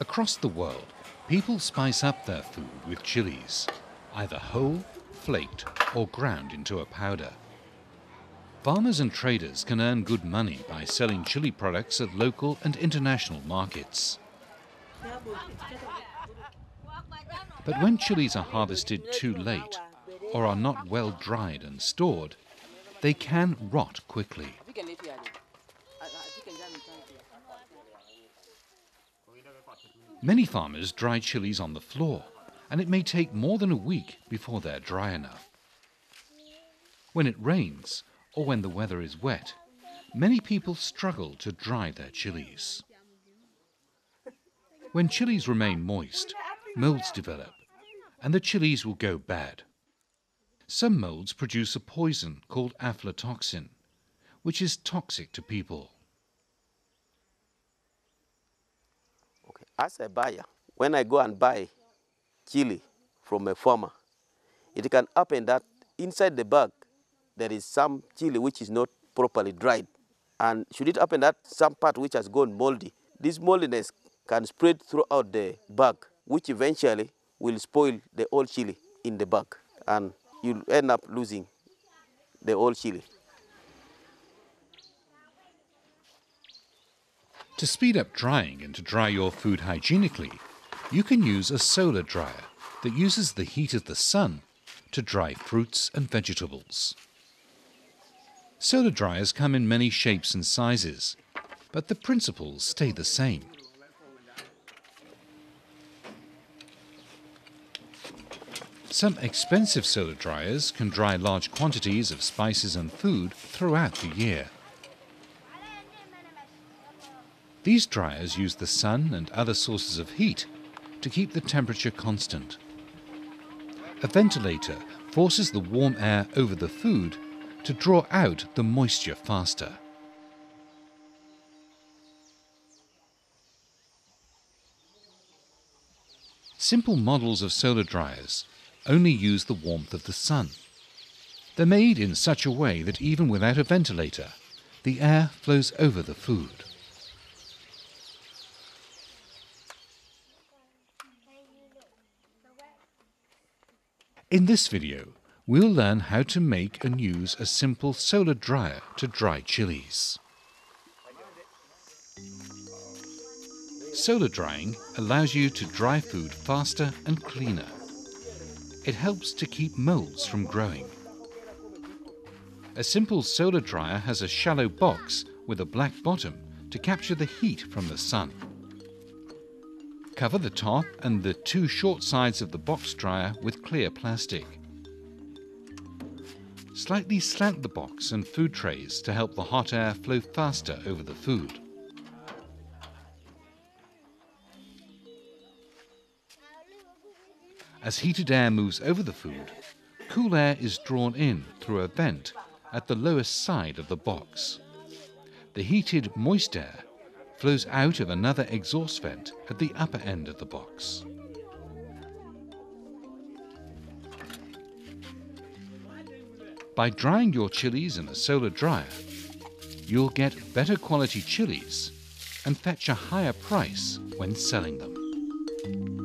Across the world, people spice up their food with chilies, either whole, flaked, or ground into a powder. Farmers and traders can earn good money by selling chili products at local and international markets. But when chilies are harvested too late or are not well dried and stored, they can rot quickly. Many farmers dry chilies on the floor, and it may take more than a week before they're dry enough. When it rains, or when the weather is wet, many people struggle to dry their chilies. When chilies remain moist, molds develop, and the chilies will go bad. Some molds produce a poison called aflatoxin, which is toxic to people. As a buyer, when I go and buy chili from a farmer, it can happen that inside the bag there is some chili which is not properly dried. And should it happen that some part which has gone moldy, this moldiness can spread throughout the bag, which eventually will spoil the old chili in the bag. And you'll end up losing the old chili. To speed up drying and to dry your food hygienically, you can use a solar dryer that uses the heat of the sun to dry fruits and vegetables. Solar dryers come in many shapes and sizes, but the principles stay the same. Some expensive solar dryers can dry large quantities of spices and food throughout the year. These dryers use the sun and other sources of heat to keep the temperature constant. A ventilator forces the warm air over the food to draw out the moisture faster. Simple models of solar dryers only use the warmth of the sun. They're made in such a way that even without a ventilator, the air flows over the food. In this video, we'll learn how to make and use a simple solar dryer to dry chilies. Solar drying allows you to dry food faster and cleaner. It helps to keep molds from growing. A simple solar dryer has a shallow box with a black bottom to capture the heat from the sun. Cover the top and the two short sides of the box dryer with clear plastic. Slightly slant the box and food trays to help the hot air flow faster over the food. As heated air moves over the food, cool air is drawn in through a vent at the lowest side of the box. The heated, moist air flows out of another exhaust vent at the upper end of the box. By drying your chilies in a solar dryer, you'll get better quality chilies and fetch a higher price when selling them.